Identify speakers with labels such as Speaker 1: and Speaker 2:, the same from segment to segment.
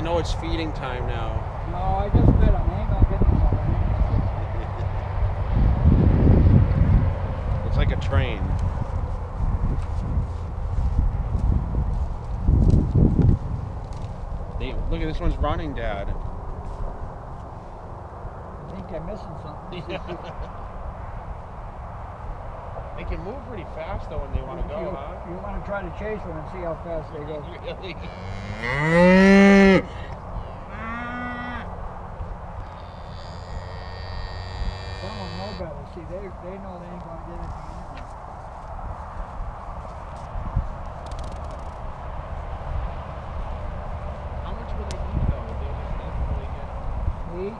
Speaker 1: know it's feeding time now.
Speaker 2: No, I just fed him. I ain't gonna get any more.
Speaker 1: It's like a train. They, look at this one's running, Dad.
Speaker 2: I think I'm missing something.
Speaker 1: They can move pretty fast though when they want to go,
Speaker 2: you,
Speaker 1: huh?
Speaker 2: You want to try to chase them and see how fast they go.
Speaker 1: Really?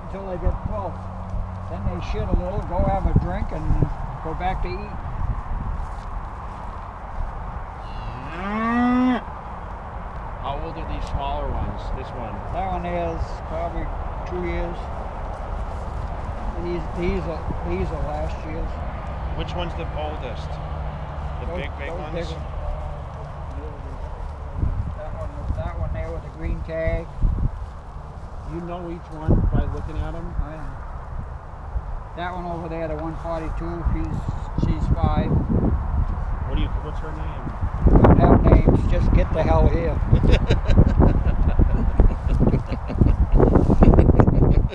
Speaker 2: Until they get 12. Then they shit a little, go have a drink, and go back to eat.
Speaker 1: How old are these smaller ones? This one.
Speaker 2: That one is probably two years. These these are these are last year's.
Speaker 1: Which one's the oldest? The
Speaker 2: Those-
Speaker 1: big, big
Speaker 2: those
Speaker 1: ones?
Speaker 2: big ones. That one, that one there with the green tag.
Speaker 1: You know each one by looking at them?
Speaker 2: Yeah. That one over there, the 142, she's she's five.
Speaker 1: What do you? What's her name?
Speaker 2: Don't have names, just get the hell here.